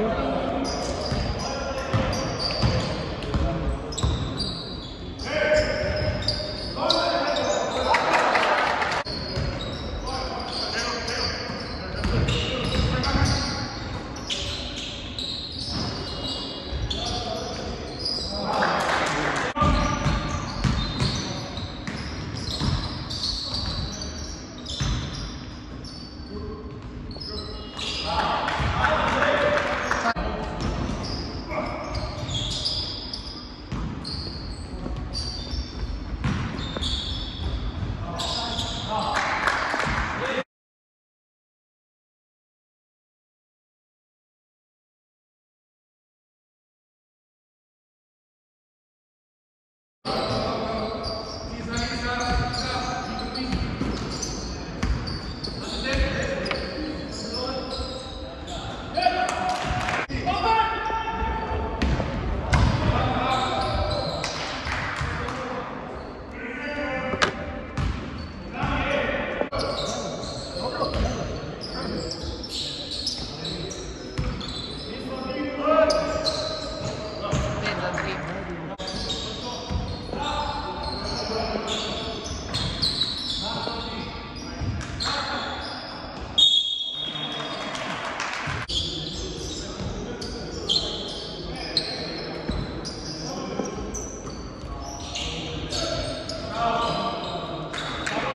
you. 아.